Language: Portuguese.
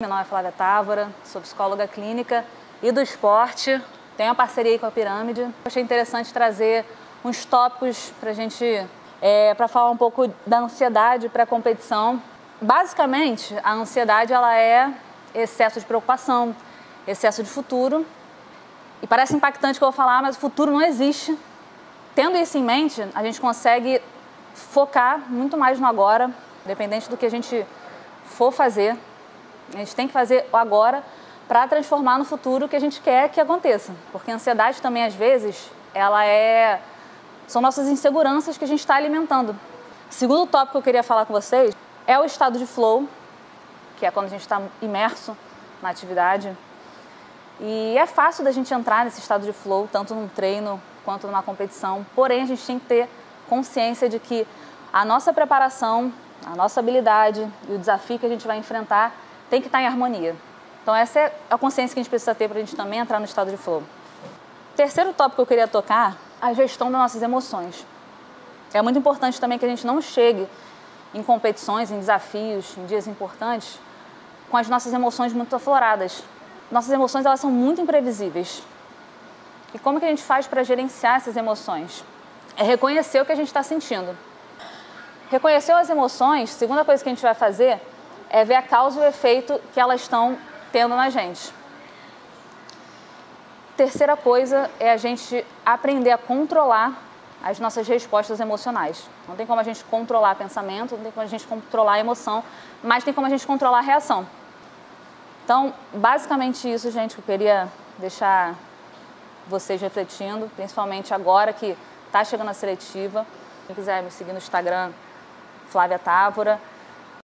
Meu nome é Flávia Távora, sou psicóloga clínica e do esporte. Tenho uma parceria com a Pirâmide. Achei interessante trazer uns tópicos para a gente, é, para falar um pouco da ansiedade para a competição. Basicamente, a ansiedade ela é excesso de preocupação, excesso de futuro. E parece impactante que eu vou falar, mas o futuro não existe. Tendo isso em mente, a gente consegue focar muito mais no agora, independente do que a gente for fazer a gente tem que fazer agora para transformar no futuro o que a gente quer que aconteça. Porque a ansiedade também, às vezes, ela é. são nossas inseguranças que a gente está alimentando. O segundo tópico que eu queria falar com vocês é o estado de flow, que é quando a gente está imerso na atividade. E é fácil da gente entrar nesse estado de flow, tanto num treino quanto numa competição. Porém, a gente tem que ter consciência de que a nossa preparação, a nossa habilidade e o desafio que a gente vai enfrentar tem que estar em harmonia. Então essa é a consciência que a gente precisa ter para a gente também entrar no estado de flow. Terceiro tópico que eu queria tocar, a gestão das nossas emoções. É muito importante também que a gente não chegue em competições, em desafios, em dias importantes, com as nossas emoções muito afloradas. Nossas emoções elas são muito imprevisíveis. E como que a gente faz para gerenciar essas emoções? É reconhecer o que a gente está sentindo. Reconhecer as emoções, segunda coisa que a gente vai fazer é ver a causa e o efeito que elas estão tendo na gente. Terceira coisa é a gente aprender a controlar as nossas respostas emocionais. Não tem como a gente controlar pensamento, não tem como a gente controlar a emoção, mas tem como a gente controlar a reação. Então, basicamente isso, gente, que eu queria deixar vocês refletindo, principalmente agora que está chegando a seletiva. Quem quiser me seguir no Instagram, Flávia Távora.